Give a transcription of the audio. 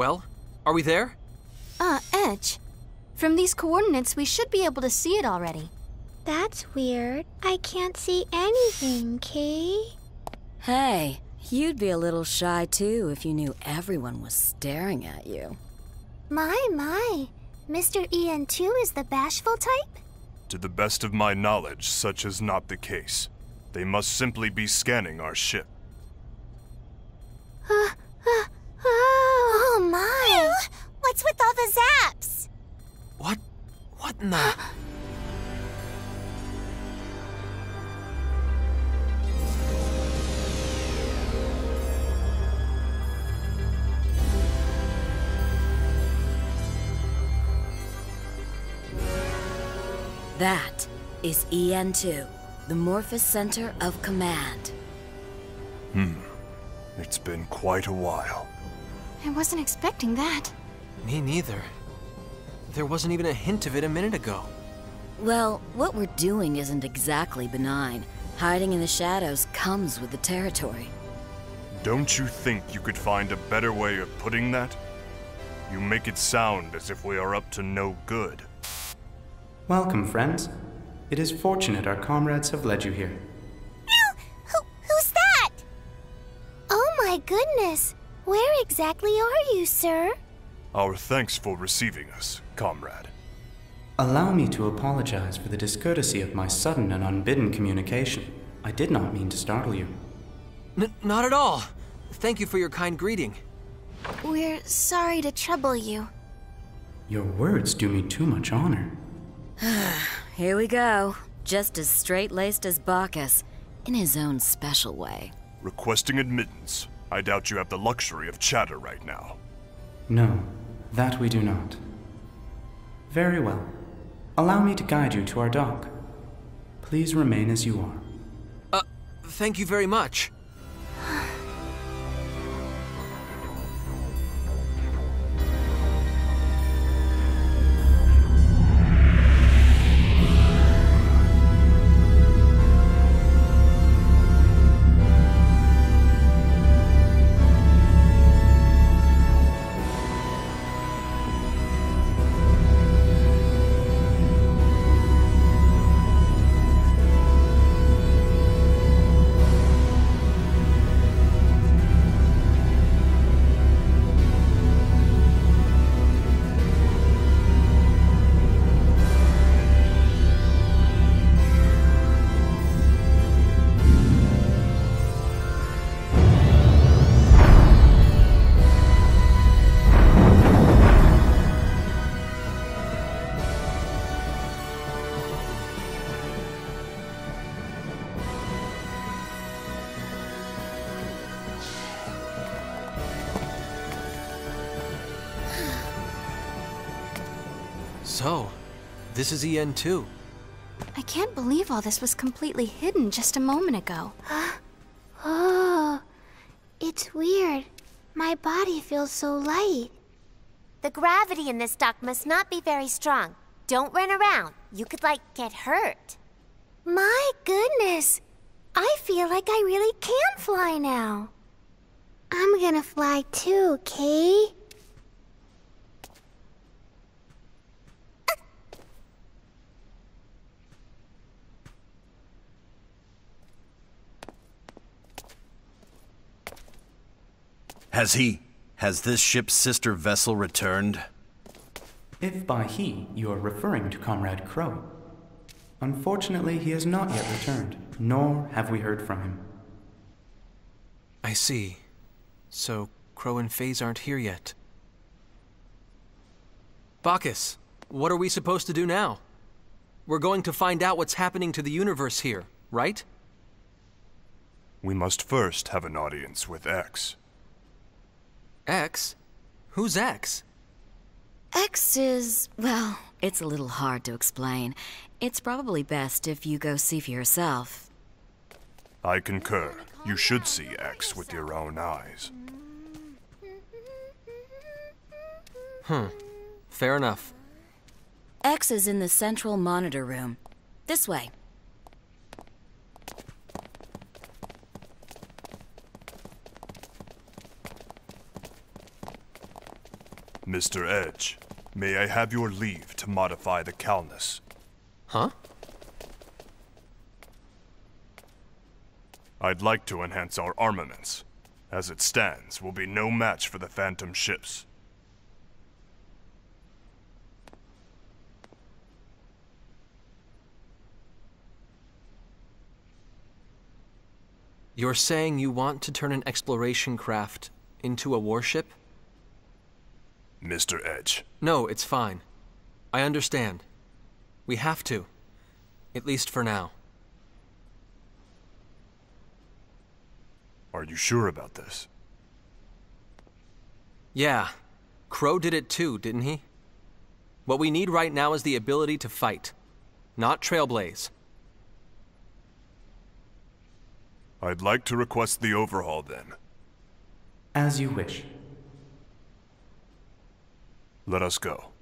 Well, are we there? Uh, Edge. From these coordinates, we should be able to see it already. That's weird. I can't see anything, Kay. Hey, you'd be a little shy too if you knew everyone was staring at you. My, my. Mr. En II is the bashful type? To the best of my knowledge, such is not the case. They must simply be scanning our ship. Uh, uh, oh. oh my! What's with all the zaps? What? What in the... That is En II, the Morphus Center of Command. Hmm. It's been quite a while. I wasn't expecting that. Me neither. There wasn't even a hint of it a minute ago. Well, what we're doing isn't exactly benign. Hiding in the shadows comes with the territory. Don't you think you could find a better way of putting that? You make it sound as if we are up to no good. Welcome, friends. It is fortunate our comrades have led you here. Who, who's that? Oh my goodness! Where exactly are you, sir? Our thanks for receiving us, comrade. Allow me to apologize for the discourtesy of my sudden and unbidden communication. I did not mean to startle you. N not at all. Thank you for your kind greeting. We're sorry to trouble you. Your words do me too much honor. Here we go. Just as straight-laced as Bacchus, in his own special way. Requesting admittance. I doubt you have the luxury of chatter right now. No, that we do not. Very well. Allow me to guide you to our dock. Please remain as you are. Uh, thank you very much. So, this is En II. I can't believe all this was completely hidden just a moment ago. oh, it's weird. My body feels so light. The gravity in this dock must not be very strong. Don't run around. You could, like, get hurt. My goodness! I feel like I really can fly now. I'm gonna fly too, Kay. Has he? Has this ship's sister vessel returned? If by he you are referring to Comrade Crowe. Unfortunately, he has not yet returned, nor have we heard from him. I see. So, Crowe and Faize aren't here yet. Bacchus, what are we supposed to do now? We're going to find out what's happening to the universe here, right? We must first have an audience with X. X? Who's X? X is, well, it's a little hard to explain. It's probably best if you go see for yourself. I concur. You should see X with your own eyes. Hmm. Fair enough. X is in the central monitor room. This way. Mr. Edge, may I have your leave to modify the Calnus? Huh? I'd like to enhance our armaments. As it stands, we'll be no match for the Phantom ships. You're saying you want to turn an exploration craft into a warship? Mr. Edge, No, it's fine. I understand. We have to. At least for now. are you sure about this? Yeah. Crowe did it too, didn't he? What we need right now is the ability to fight, not trailblaze. I'd like to request the overhaul then. As you wish. Let us go.